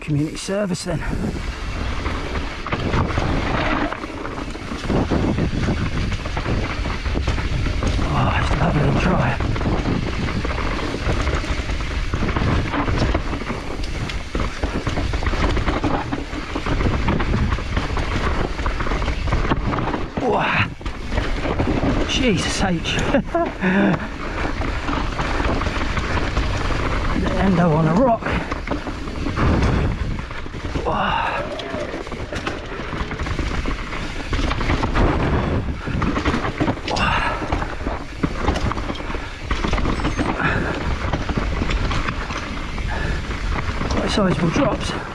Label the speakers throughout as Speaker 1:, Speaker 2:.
Speaker 1: Community service then. Oh, it's lovely and dry. Wow. Jesus H. endo on a rock. Quite sizable drops.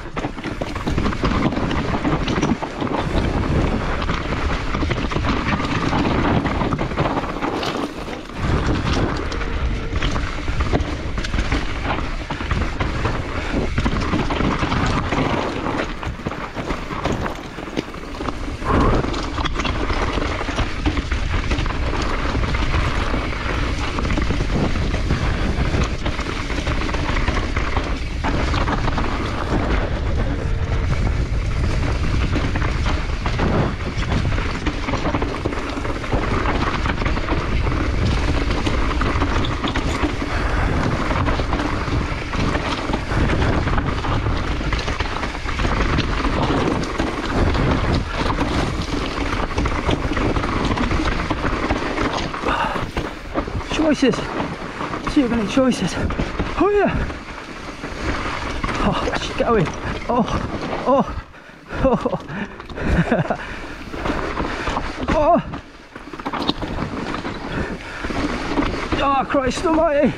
Speaker 1: Choices. See if any choices. Oh yeah. Oh, she's going. Oh, oh, oh. oh. Oh, Christ almighty.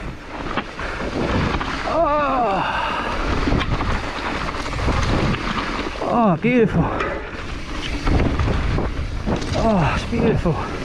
Speaker 1: Oh. Oh, beautiful. Oh, it's beautiful.